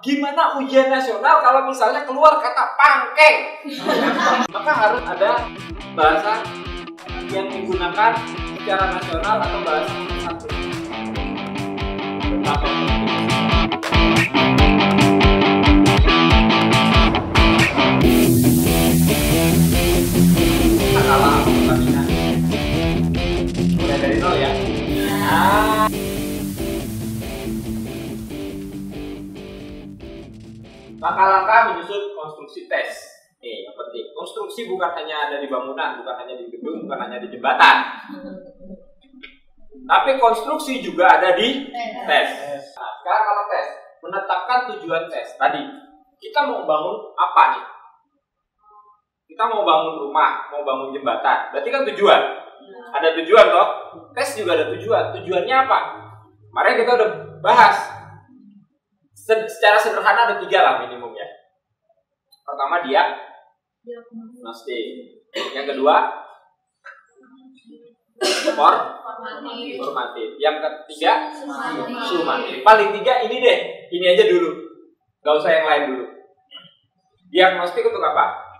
Gimana ujian nasional kalau misalnya keluar kata pangkeng? Maka harus ada bahasa yang digunakan secara nasional atau bahasa satu. Betapa. Kita kalah dari nol ya. Langkah-langkah menyusun konstruksi tes. Nih, yang penting. Konstruksi bukan hanya ada di bangunan, bukan hanya di gedung, bukan hanya di jembatan. Tapi konstruksi juga ada di tes. Nah, sekarang kalau tes, menetapkan tujuan tes. Tadi, kita mau bangun apa nih? Kita mau bangun rumah, mau bangun jembatan. Berarti kan tujuan. Ada tujuan toh? Tes juga ada tujuan. Tujuannya apa? Kemarin kita udah bahas. Se- secara sederhana ada tiga lah minimum ya. Pertama dia diagnostik. Yang kedua for informatif. Yang ketiga sumatif. Paling tiga ini deh. Ini aja dulu. Gak usah yang lain dulu. Diagnostik untuk apa?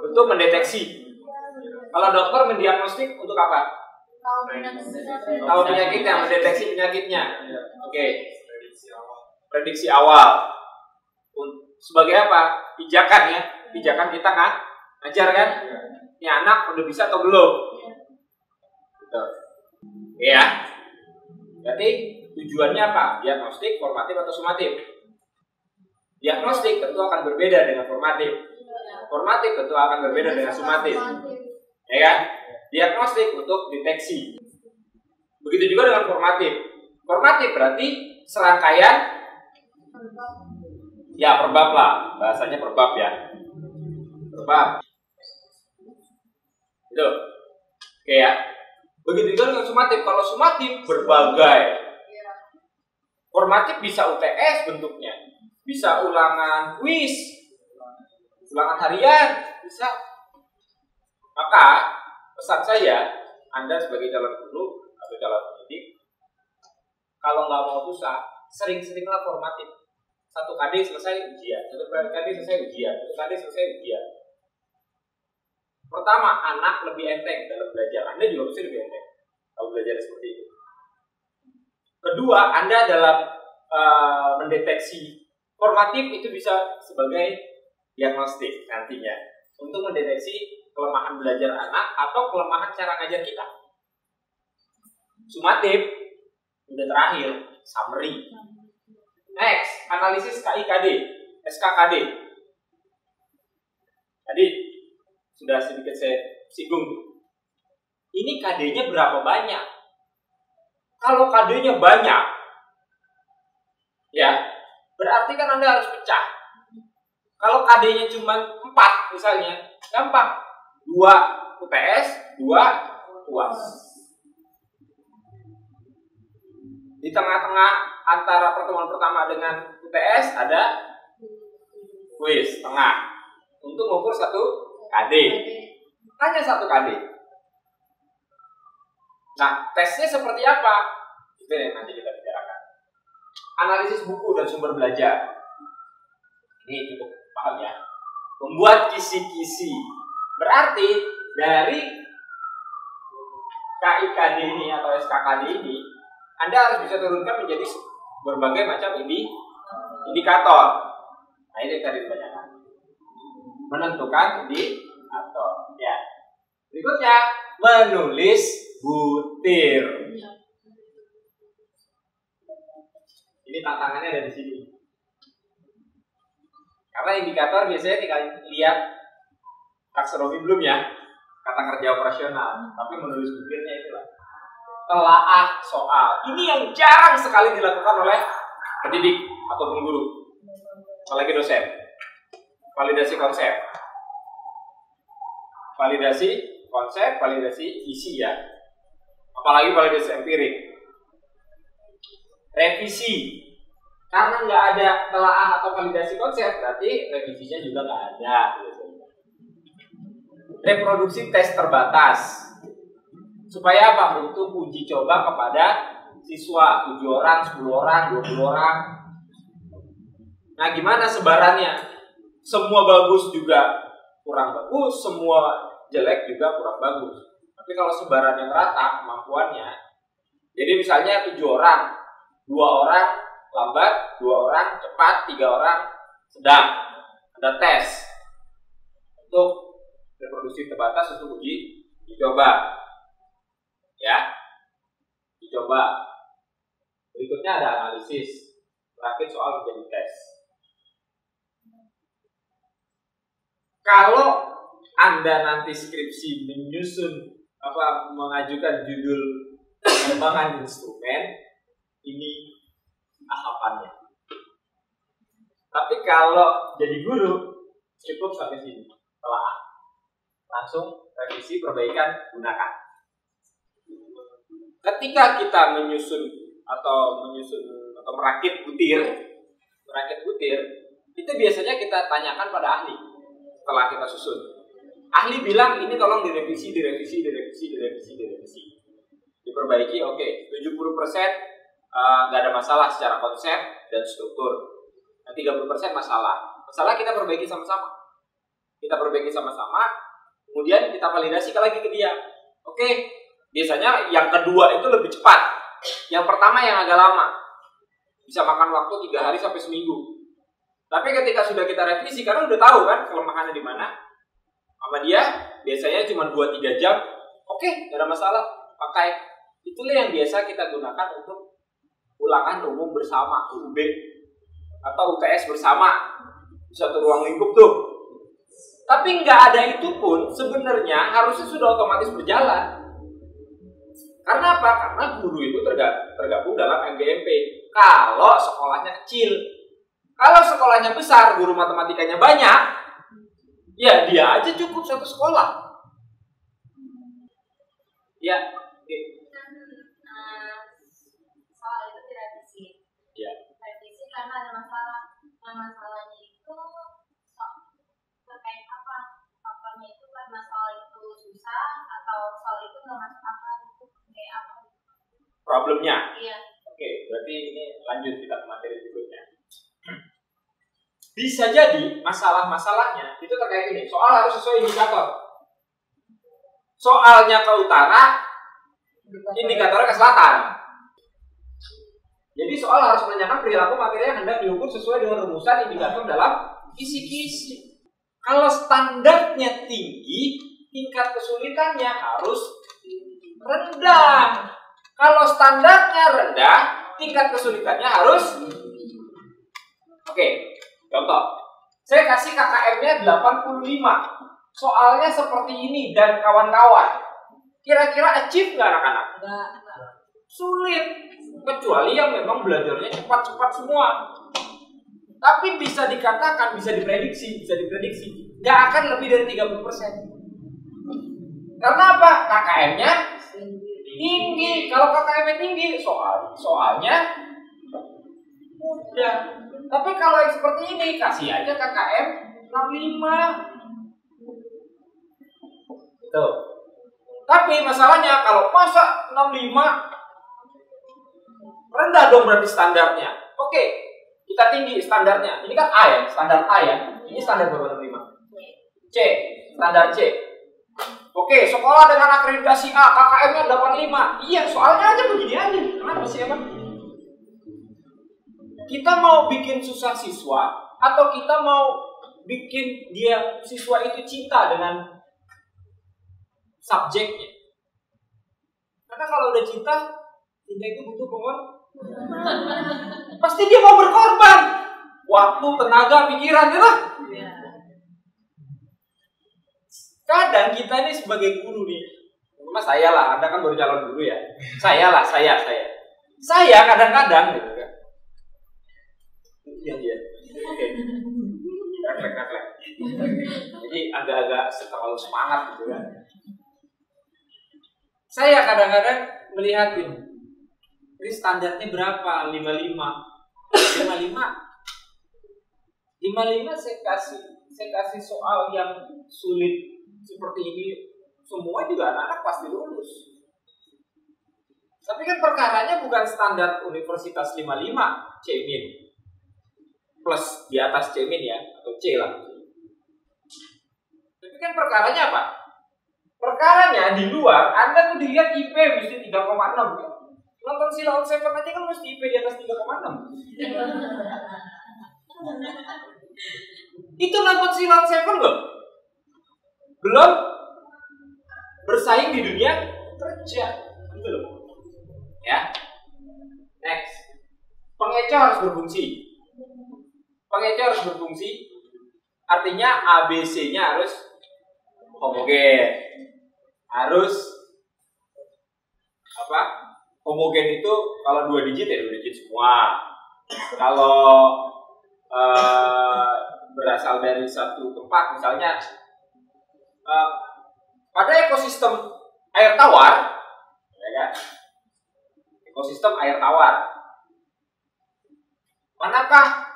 Untuk mendeteksi. Kalau dokter mendiagnostik untuk apa? Tahu penyakitnya, mendeteksi penyakitnya. Oke. Prediksi awal. Un- Sebagai apa? Pijakan ya. Pijakan kita kan ngajar kan? Ini anak udah bisa atau belum? Gitu. Oke ya. Berarti tujuannya apa? Diagnostik, formatif atau sumatif? Diagnostik tentu akan berbeda dengan formatif. Formatif tentu akan berbeda dengan sumatif. Ya kan? Diagnostik untuk deteksi. Begitu juga dengan formatif. Formatif berarti serangkaian ya perbab lah. Bahasanya perbab ya. Perbab. Itu. Oke ya. Begitu juga dengan sumatif. Kalau sumatif berbagai. Formatif bisa UTS bentuknya. Bisa ulangan kuis. Ulangan harian. Bisa. Maka pesan saya, Anda sebagai calon guru atau calon pendidik, kalau nggak mau susah, sering-seringlah formatif. Satu KD selesai ujian, satu KD selesai ujian, satu KD selesai ujian. Pertama, anak lebih enteng dalam belajar. Anda juga mesti lebih enteng kalau belajar seperti itu. Kedua, Anda dalam eh, mendeteksi formatif itu bisa sebagai diagnostik nantinya untuk mendeteksi kelemahan belajar anak atau kelemahan cara ngajar kita. Sumatif udah terakhir, summary. Next, analisis KIKD, SKKD. Tadi sudah sedikit saya singgung. Ini KD-nya berapa banyak? Kalau KD-nya banyak, ya berarti kan Anda harus pecah. Kalau KD-nya cuma 4 misalnya, gampang. 2 UTS, 2 UAS. Di tengah-tengah antara pertemuan pertama dengan UTS ada kuis tengah untuk mengukur satu KD. Hanya satu KD. Nah, tesnya seperti apa? Itu yang nanti kita bicarakan. Analisis buku dan sumber belajar. Ini cukup paham ya. Membuat kisi-kisi. Berarti dari KIKD ini atau SKKD ini, Anda harus bisa turunkan menjadi berbagai macam ini indikator. Nah, ini tadi ditanyakan. Menentukan indikator. Ya. Berikutnya, menulis butir. Ini tantangannya ada di sini. Karena indikator biasanya tinggal lihat taksonomi belum ya, kata kerja operasional, tapi menulis butirnya itulah. Telaah soal. Ini yang jarang sekali dilakukan oleh pendidik ataupun guru, apalagi dosen. Validasi konsep. Validasi konsep, validasi isi ya. Apalagi validasi empirik. Revisi. Karena nggak ada telaah atau validasi konsep, berarti revisinya juga nggak ada. Reproduksi tes terbatas. Supaya apa? Untuk uji coba kepada siswa, 7 orang, 10 orang, 20 orang. Nah, gimana sebarannya? Semua bagus juga kurang bagus, semua jelek juga kurang bagus. Tapi kalau sebaran yang rata kemampuannya, jadi misalnya tujuh orang, dua orang lambat, dua orang cepat, tiga orang sedang. Ada tes untuk reproduksi terbatas untuk uji dicoba. Ya, dicoba. Berikutnya ada analisis. Terakhir soal menjadi tes. Kalau anda nanti skripsi menyusun apa mengajukan judul pengembangan instrumen ini tahapannya. Tapi kalau jadi guru cukup sampai sini telah langsung revisi perbaikan gunakan. Ketika kita menyusun atau menyusun atau merakit butir, merakit butir itu biasanya kita tanyakan pada ahli setelah kita susun ahli bilang ini tolong direvisi, direvisi, direvisi, direvisi, direvisi. Diperbaiki, oke. Okay. 70% nggak uh, ada masalah secara konsep dan struktur. Nah, 30% masalah. Masalah kita perbaiki sama-sama. Kita perbaiki sama-sama, kemudian kita validasi lagi ke dia. Oke, biasanya yang kedua itu lebih cepat. Yang pertama yang agak lama. Bisa makan waktu tiga hari sampai seminggu. Tapi ketika sudah kita revisi, karena udah tahu kan kelemahannya di mana, sama dia biasanya cuma 2-3 jam oke okay, gak ada masalah pakai itulah yang biasa kita gunakan untuk ulangan umum bersama UB atau UTS bersama satu ruang lingkup tuh tapi nggak ada itu pun sebenarnya harusnya sudah otomatis berjalan karena apa? Karena guru itu tergabung dalam MGMP. Kalau sekolahnya kecil, kalau sekolahnya besar, guru matematikanya banyak, Ya dia aja cukup satu sekolah. Ya. Oke. Soal itu direvisi. Ya. Revisi karena ada masalah. Nah, masalahnya itu karena soal itu susah atau soal itu nggak masuk akal itu kayak apa? Problemnya. Iya. Oke, berarti ini lanjut kita ke materi berikutnya. Bisa jadi masalah-masalahnya itu terkait ini. Soal harus sesuai indikator. Soalnya ke utara, indikatornya ke selatan. Jadi soal harus menanyakan perilaku materi yang hendak diukur sesuai dengan rumusan indikator dalam kisi-kisi. Kalau standarnya tinggi, tingkat kesulitannya harus rendah. Kalau standarnya rendah, tingkat kesulitannya harus Oke, Contoh, saya kasih KKM-nya 85. Soalnya seperti ini dan kawan-kawan. Kira-kira achieve nggak anak-anak? Sulit. Kecuali yang memang belajarnya cepat-cepat semua. Tapi bisa dikatakan, bisa diprediksi, bisa diprediksi. Nggak akan lebih dari 30%. Karena apa? KKM-nya tinggi. Kalau KKM-nya tinggi, soal soalnya udah tapi kalau yang seperti ini kasih aja KKM 65. Tuh. Tapi masalahnya kalau masa 65 rendah dong berarti standarnya. Oke, kita tinggi standarnya. Ini kan A ya, standar A ya. Ini standar berapa 65? C, standar C. Oke, sekolah dengan akreditasi A, KKM-nya 85. Iya, soalnya aja begini aja. Kenapa sih emang? kita mau bikin susah siswa atau kita mau bikin dia siswa itu cinta dengan subjeknya. Karena kalau udah cinta, cinta itu butuh pengorbanan. Pasti dia mau berkorban. Waktu, tenaga, pikiran, ya lah. Kadang kita ini sebagai guru nih, Mas saya lah, Anda kan baru calon guru ya. Saya lah, saya, saya. Saya kadang-kadang gitu kan Iya iya. Oke. Reflek reflek. Jadi agak-agak terlalu semangat gitu kan. Saya kadang-kadang melihat ini. Standarnya berapa? 55. 55. 55 saya kasih saya kasih soal yang sulit seperti ini semua juga anak-anak pasti lulus. Tapi kan perkaranya bukan standar Universitas 55 C-min plus di atas C-min ya atau C lah. Tapi kan perkaranya apa? Perkaranya di luar Anda tuh dilihat IP mesti 3,6 kan? Nonton Sila on Seven aja kan mesti IP di atas 3,6 Itu nonton Sila on Seven loh Belum bersaing di dunia kerja gitu loh Ya. Next. Pengecer harus berfungsi. Pengecer harus berfungsi. Artinya ABC-nya harus homogen. Harus apa? Homogen itu kalau dua digit ya dua digit semua. Kalau uh, berasal dari satu tempat, misalnya uh, pada ekosistem air tawar, ya kan? ekosistem air tawar. Manakah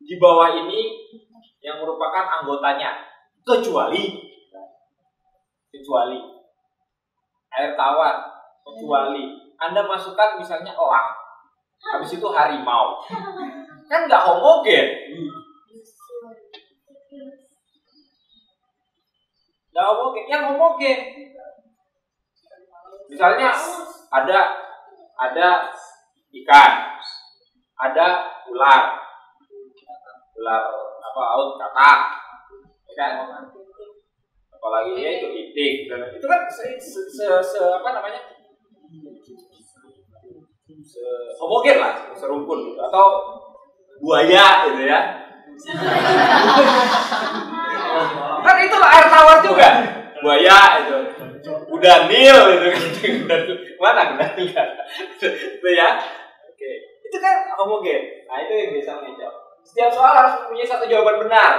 di bawah ini yang merupakan anggotanya? Kecuali kecuali air tawar, kecuali Anda masukkan misalnya elang, habis itu harimau, kan nggak homogen. Nggak homogen, yang homogen. Misalnya ada ada ikan, ada ular, ular apa out katak, ya kan? Apalagi ya itu itik itu kan se, se, se, se apa namanya homogen lah, serumpun gitu. Atau buaya gitu ya. kan itu air tawar juga. Buaya itu. Udah nil itu kan. Mana udah nil? Itu ya. Oke. Itu kan homogen. Nah itu yang bisa menjawab. Setiap soal harus punya satu jawaban benar.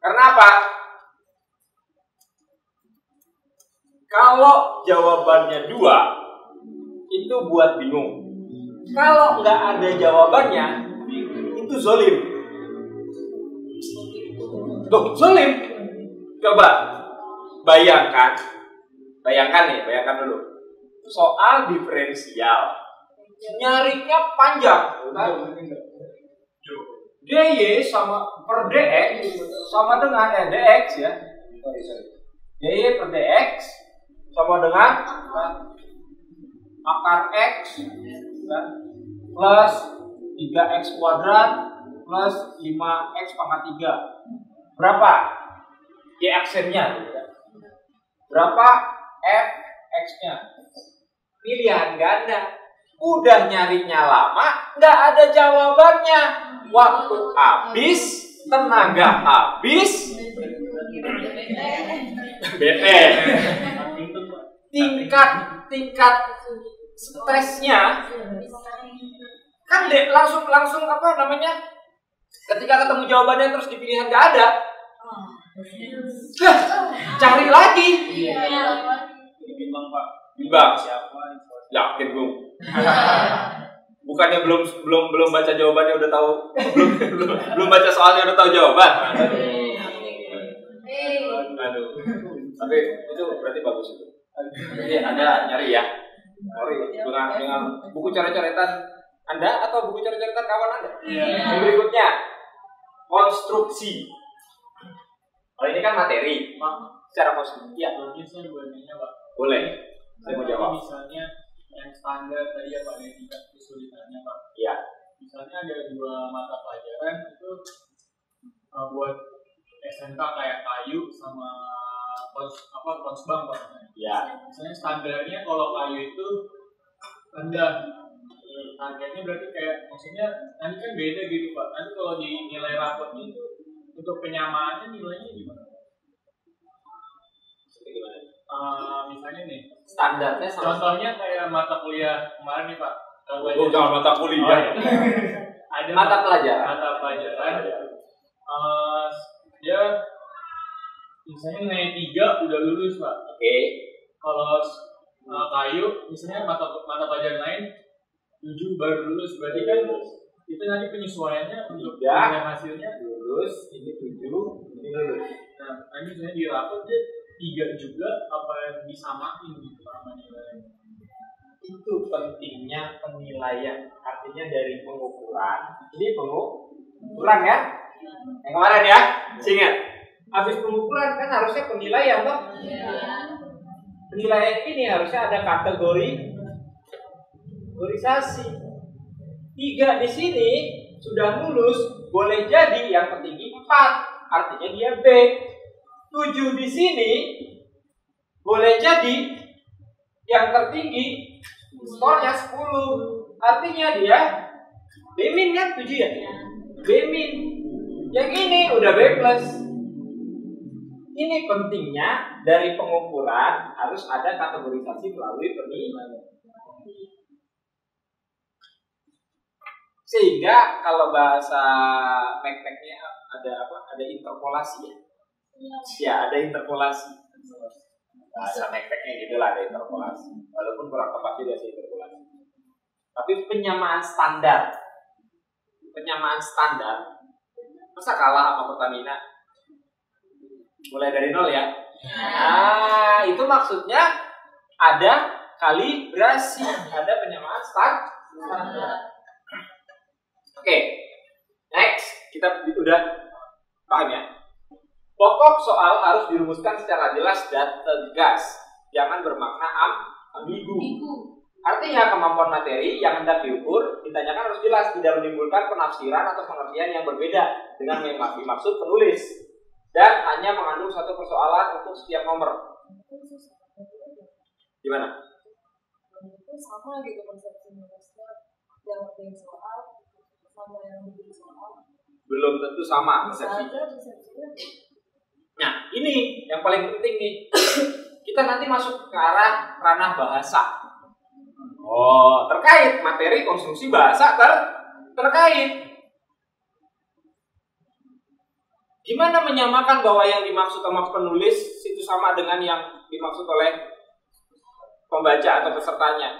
Karena apa? Kalau jawabannya dua itu buat bingung. Kalau nggak ada jawabannya itu zolim. Loh, zolim? Coba bayangkan, bayangkan nih, bayangkan dulu. Soal diferensial, nyarinya panjang, dy sama per dx sama dengan eh, dx ya, dy per dx sama dengan akar x kan? plus 3x kuadrat plus 5x pangkat 3 berapa? y aksennya gitu kan? Berapa f x-nya? Pilihan ganda. Udah nyarinya lama, nggak ada jawabannya. Waktu habis, tenaga habis, bete. Tingkat tingkat stresnya kan deh langsung langsung apa namanya ketika ketemu jawabannya terus di pilihan nggak ada cari lagi. Iya. Bimbang Pak. Bimbang. Siapa? Yakin gue. Bukannya belum belum belum baca jawabannya udah tahu belum belum, belum baca soalnya udah tahu jawaban. Aduh. Tapi itu berarti bagus itu. Jadi Anda nyari ya. Nyari dengan dengan buku coret-coretan Anda atau buku coret-coretan kawan Anda. Yang berikutnya konstruksi kalau ini kan materi, secara positif. Ya, mungkin saya boleh nanya, Pak. Boleh. Saya mau jawab. Misalnya yang standar tadi ya Pak, yang tingkat kesulitannya Pak. Iya. Misalnya ada dua mata pelajaran itu uh, buat SMK kayak kayu sama kons apa konsbang Pak. Iya. Misalnya standarnya kalau kayu itu rendah targetnya berarti kayak maksudnya nanti kan beda gitu pak nanti kalau di nilai rapotnya itu untuk penyamaannya nilainya gimana? Seperti gimana? Uh, misalnya nih standarnya sama contohnya kayak mata kuliah kemarin nih pak oh, jangan mata kuliah oh, iya. ada mata pelajaran mata pelajaran uh, dia misalnya nilai tiga udah lulus pak. Oke. Okay. kalau uh, kayu misalnya mata mata pelajaran lain tujuh baru lulus. Berarti kan itu nanti penyesuaiannya untuk ya. hasilnya. Lulus ini tujuh ini lulus. nah nanti misalnya di rapot dia tiga juga apa yang disamain gitu sama nilai itu pentingnya penilaian artinya dari pengukuran. Ini pengukuran ya? Yang kemarin ya ingat habis pengukuran kan harusnya penilaian toh penilaian ini harusnya ada kategori kategorisasi. Tiga di sini sudah lulus boleh jadi yang penting empat artinya dia B. Tujuh di sini boleh jadi yang tertinggi skornya 10 artinya dia B min kan? 7 ya? B min. Yang ini udah B plus ini pentingnya dari pengukuran harus ada kategorisasi melalui penilaian. Sehingga kalau bahasa mek-meknya ada apa? Ada interpolasi ya? Ya ada interpolasi. Bahasa mek-meknya gitu lah ada interpolasi. Walaupun kurang tepat juga sih interpolasi. Tapi penyamaan standar. Penyamaan standar. Masa kalah sama Pertamina mulai dari nol ya? Nah. Itu maksudnya ada kalibrasi ada penyamaan standar oke next. Kita udah paham ya? Pokok soal harus dirumuskan secara jelas dan tegas. Jangan bermakna am, ambigu. Artinya kemampuan materi yang hendak diukur ditanyakan harus jelas, tidak menimbulkan penafsiran atau pengertian yang berbeda dengan yang dimaksud penulis dan hanya mengandung satu persoalan untuk setiap nomor. Gimana? sama gitu konsepsinya yang ngertiin soal sama yang bikin soal Belum tentu sama persepsinya Nah, ini yang paling penting nih. Kita nanti masuk ke arah ranah bahasa. Oh, terkait materi konstruksi bahasa ter terkait. Gimana menyamakan bahwa yang dimaksud sama penulis itu sama dengan yang dimaksud oleh pembaca atau pesertanya?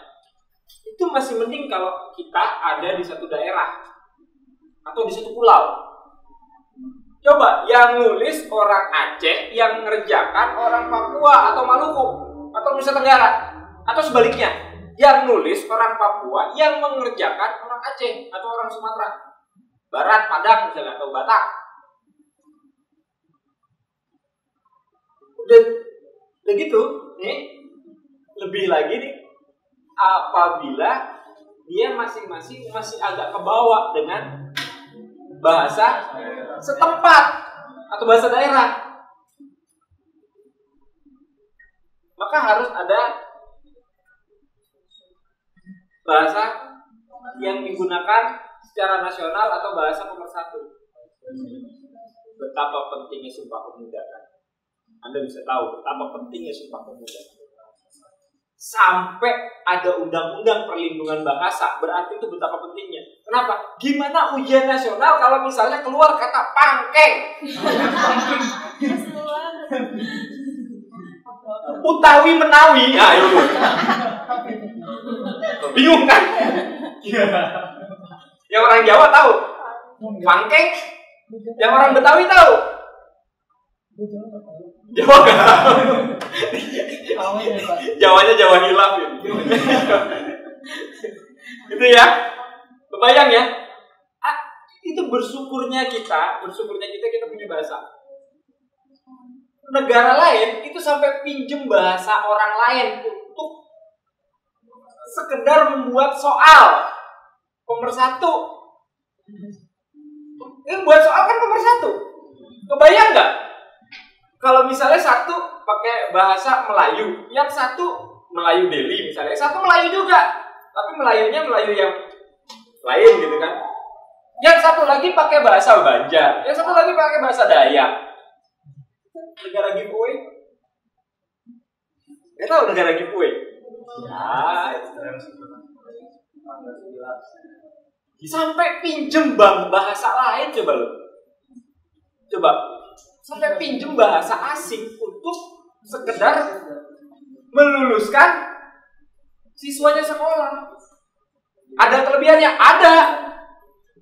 Itu masih mending kalau kita ada di satu daerah atau di satu pulau. Coba yang nulis orang Aceh, yang ngerjakan orang Papua atau Maluku atau Nusa Tenggara atau sebaliknya, yang nulis orang Papua yang mengerjakan orang Aceh atau orang Sumatera Barat, Padang misalnya atau Batak. Udah, udah gitu, nih lebih lagi nih apabila dia masing-masing masih agak kebawa dengan bahasa setempat atau bahasa daerah. Maka harus ada bahasa yang digunakan secara nasional atau bahasa nomor satu. Betapa pentingnya sumpah pemuda. Anda bisa tahu betapa pentingnya sumpah pemuda. Sampai ada undang-undang perlindungan bahasa, berarti itu betapa pentingnya. Kenapa? Gimana ujian nasional kalau misalnya keluar kata pangkeng? Utawi menawi, ayo lu. Bingung kan? Yang orang Jawa tahu. Pangkeng. Yang orang Betawi tahu. Jawa nggak tahu. Jawanya Jawa hilaf ya. Itu ya. Kebayang ya? Ah, itu bersyukurnya kita, bersyukurnya kita kita punya bahasa. Negara lain itu sampai pinjem bahasa orang lain untuk sekedar membuat soal pemersatu. Ini buat soal kan pemersatu. Kebayang nggak? Kalau misalnya satu pakai bahasa Melayu, yang satu Melayu Delhi misalnya, satu Melayu juga, tapi Melayunya Melayu yang lain gitu kan. Yang satu lagi pakai bahasa Banjar, yang satu lagi pakai bahasa Dayak. Negara giveaway? Gak tahu negara giveaway? Ya, sampai pinjem bang bahasa lain coba lo. Coba sampai pinjem bahasa asing untuk sekedar meluluskan siswanya sekolah. Ada kelebihannya? Ada.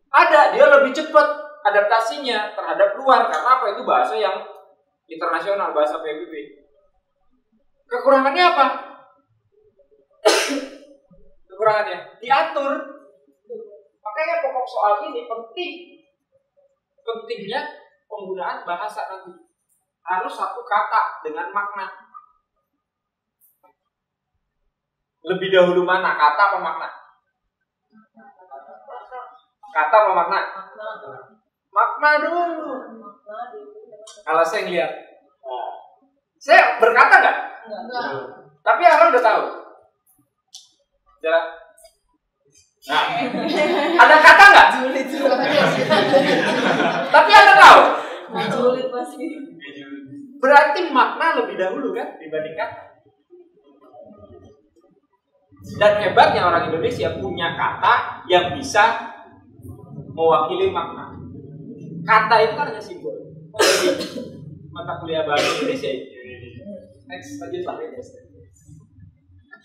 Ada. Dia lebih cepat adaptasinya terhadap luar karena apa? Itu bahasa yang internasional, bahasa PBB. Kekurangannya apa? kekurangannya? Diatur. Makanya pokok soal ini penting. Pentingnya penggunaan bahasa nanti. Harus satu kata dengan makna. Lebih dahulu mana? Kata apa makna? Kata apa makna? Makna dulu. Kalau saya ngeliat, saya berkata nggak? Tapi orang udah tahu. Jalan. Nah, ada kata nggak? Tapi ada tahu. Sulit pasti. Berarti makna lebih dahulu kan dibandingkan dan hebatnya orang Indonesia punya kata yang bisa mewakili makna. Kata itu kan hanya simbol. Jadi, mata kuliah bahasa Indonesia ini. Next, lanjut lah.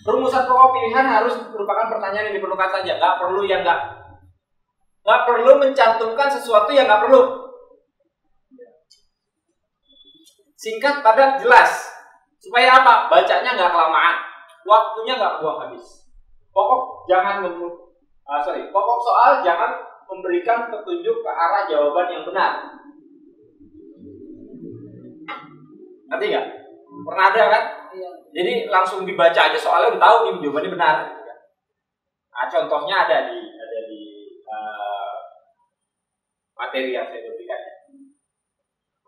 Rumusan pokok pilihan harus merupakan pertanyaan yang diperlukan saja. Nggak perlu yang nggak nggak perlu mencantumkan sesuatu yang nggak perlu. Singkat, padat, jelas. Supaya apa? Bacanya nggak kelamaan. Waktunya nggak buang habis. Pokok jangan mem ah, sorry, pokok soal jangan memberikan petunjuk ke arah jawaban yang benar. Ngerti nggak? Pernah ada kan? Iya. Jadi langsung dibaca aja soalnya udah tahu nih jawabannya benar. Nah, contohnya ada di ada di uh, materi yang saya.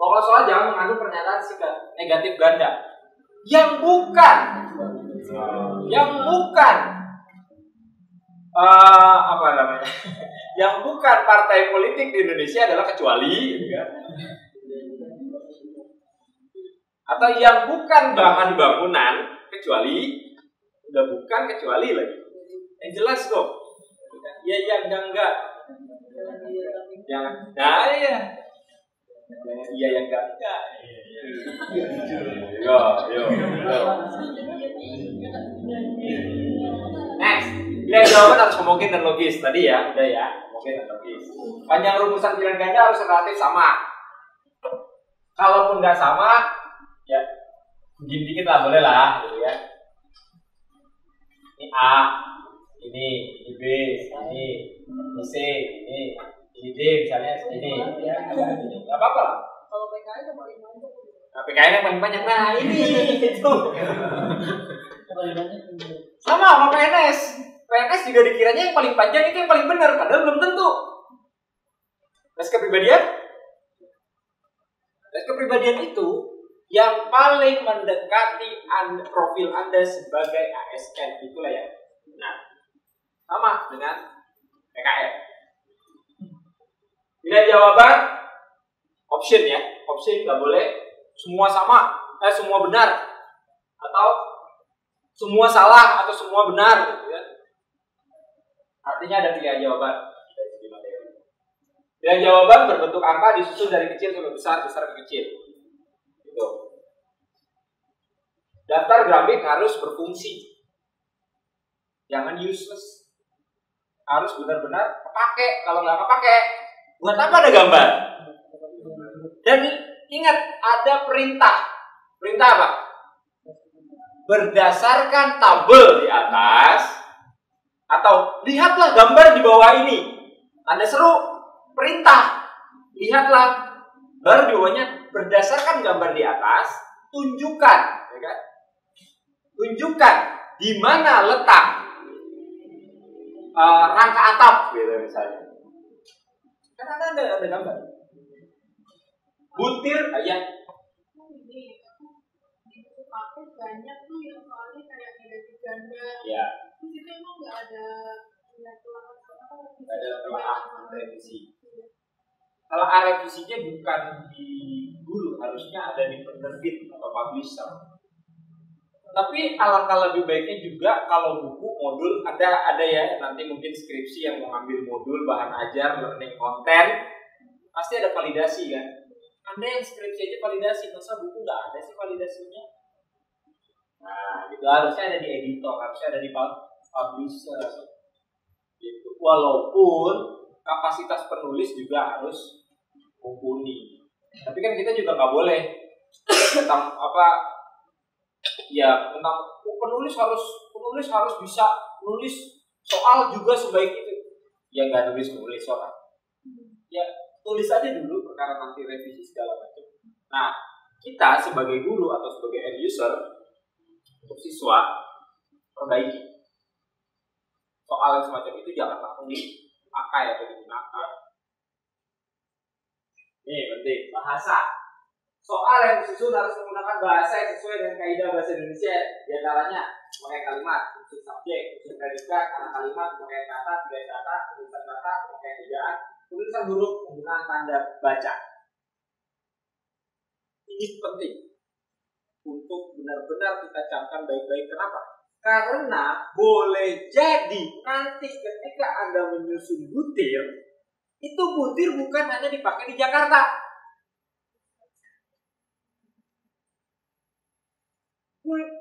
Pokok soal jangan mengandung pernyataan negatif ganda yang bukan. Yang bukan. Uh, apa namanya? Yang bukan partai politik di Indonesia adalah kecuali gitu kan? atau yang bukan bahan bangunan kecuali udah bukan kecuali lagi. Yang jelas dong ya ya enggak enggak. Jangan nah iya iya yang enggak. Enggak yo yo yo next. Pilihan jawaban harus mungkin dan logis. Tadi ya udah ya mungkin dan logis. Panjang rumusan pilihan ganda harus relatif sama. Kalaupun nggak sama ya begini dikit lah boleh lah gitu ya. Ini A ini ini B ini ini C ini ini D misalnya ini. Ya nggak apa-apa lah. Kalau PKI yang paling banyak. nah, PKN yang paling banyak. Nah ini itu. Sama sama PNS PNS juga dikiranya yang paling panjang itu yang paling benar padahal belum tentu. Tes kepribadian? Tes kepribadian itu yang paling mendekati anda, profil Anda sebagai ASN itulah ya. Nah, sama dengan PKN. Pilihan jawaban option ya, option nggak boleh semua sama, eh semua benar atau semua salah atau semua benar gitu ya. Artinya ada pilihan jawaban dari. Pilihan jawaban berbentuk angka disusun dari kecil sampai besar, besar ke kecil. Gitu. Daftar grafik harus berfungsi. Jangan useless. Harus benar-benar kepake. Kalau nggak kepake, buat apa ada gambar? Dan ingat, ada perintah. Perintah apa? Berdasarkan tabel di atas, atau lihatlah gambar di bawah ini. Anda seru, perintah. Lihatlah baru di bawahnya berdasarkan gambar di atas, tunjukkan, ya kan? Tunjukkan di mana letak uh, rangka atap, gitu misalnya. Kan ada ada, ada gambar. Butir, ya, di buku paket banyak tuh yang soalnya kayak negatif ganda. ya, Terus itu emang nggak ada ada telah revisi. Kalau revisinya bukan di guru, harusnya ada di penerbit atau publisher. Tapi alangkah lebih baiknya juga kalau buku modul ada ada ya nanti mungkin skripsi yang mau ambil modul bahan ajar learning content pasti ada validasi kan. Anda yang skripsi aja validasi, masa buku nggak ada sih validasinya? Nah, itu harusnya ada di editor, harusnya ada di pub- publisher. Gitu. Walaupun kapasitas penulis juga harus mumpuni. Tapi kan kita juga nggak boleh tentang apa ya tentang penulis harus penulis harus bisa nulis soal juga sebaik itu. Ya nggak nulis nulis orang ya tulis aja dulu perkara nanti revisi segala macam. Nah kita sebagai guru atau sebagai end user untuk siswa perbaiki. Soal yang semacam itu jangan langsung dipakai atau digunakan. Nih penting. Bahasa soal yang disusun harus menggunakan bahasa yang sesuai dengan kaidah bahasa Indonesia. Di antaranya memakai kalimat unsur subjek unsur predikat kata kalimat memakai kata tiga kata tulisan kata memakai ejaan tulisan huruf penggunaan tanda baca. Ini penting untuk benar-benar kita camkan baik-baik. Kenapa? Karena boleh jadi nanti ketika anda menyusun butir itu butir bukan hanya dipakai di Jakarta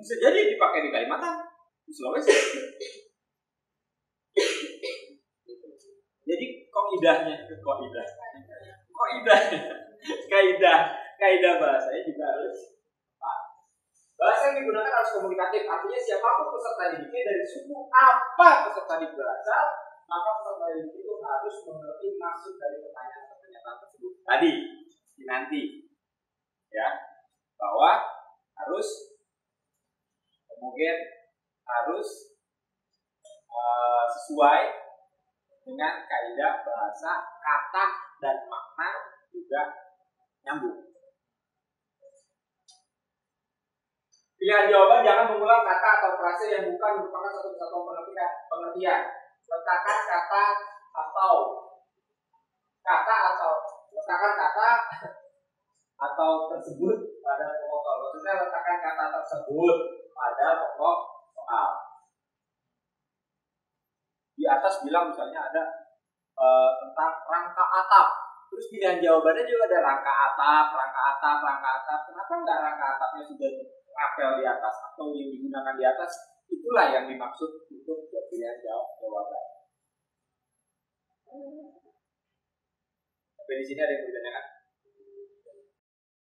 bisa jadi dipakai di Kalimantan, di Sulawesi. Jadi idahnya? Ke idah, idah, kaidah, kaidah bahasanya juga harus Bahasa yang digunakan harus komunikatif, artinya siapa pun peserta didiknya dari suku apa peserta didik berasal, maka peserta didik itu harus mengerti maksud dari pertanyaan pernyataan tersebut. Tadi, nanti, ya, bahwa harus kemudian harus uh, sesuai dengan kaidah bahasa kata dan makna juga nyambung. Pilihan jawaban jangan mengulang kata atau frase yang bukan merupakan satu kesatuan pengertian. pengertian. Letakkan kata atau kata atau letakkan kata atau tersebut pada pokok. Maksudnya letakkan kata tersebut pada pokok soal. Di atas bilang misalnya ada e, tentang rangka atap. Terus pilihan jawabannya juga ada rangka atap, rangka atap, rangka atap. Kenapa enggak rangka atapnya sudah rapel di atas atau yang digunakan di atas? Itulah yang dimaksud untuk pilihan jawab jawaban. Tapi di sini ada yang bertanya kan?